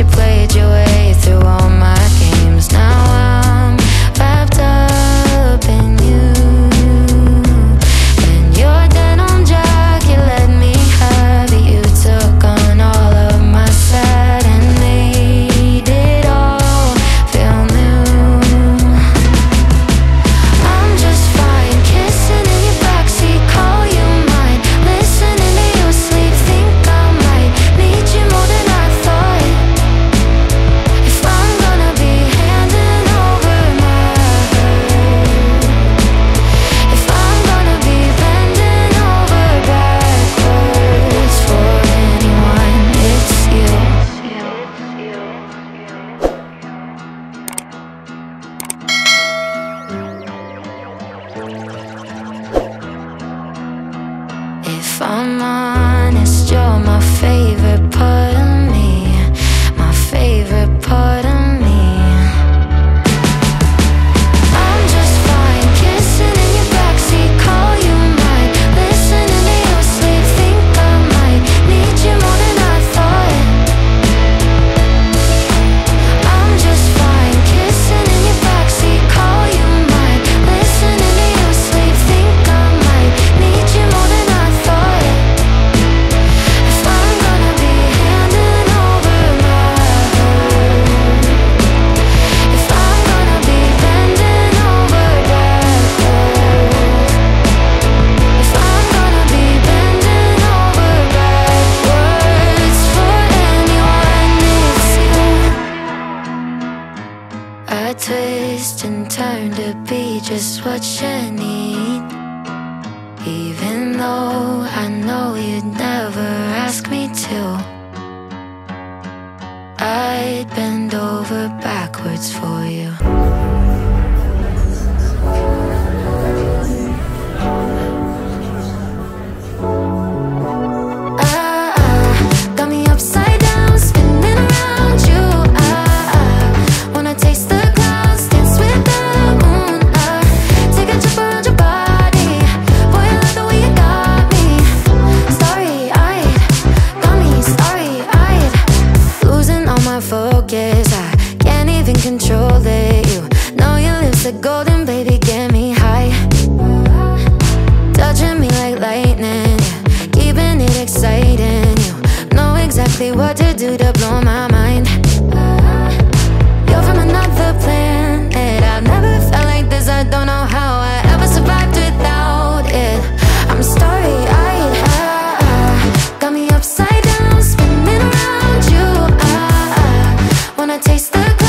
you played your way through all my I'm honest, you're my favorite. I'd bend over backwards for you. focus. I can't even control it. You know your lips are golden, baby, get me high. Touching me like lightning Keeping it exciting. You know exactly what to do to blow my mind. You're from another planet. I've never felt like this, I don't know how wanna taste the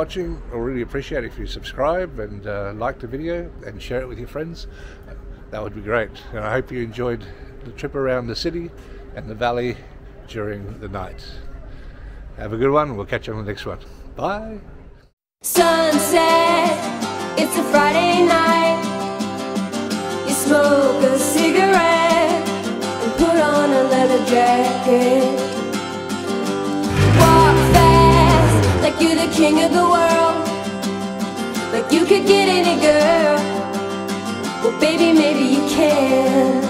watching. I really appreciate it if you subscribe and uh, like the video and share it with your friends. That would be great. And I hope you enjoyed the trip around the city and the valley during the night. Have a good one. We'll catch you on the next one. Bye. Sunset, it's a Friday night. You smoke a cigarette and put on a leather jacket. The king of the world. Like you could get any girl. Well, baby, maybe you can.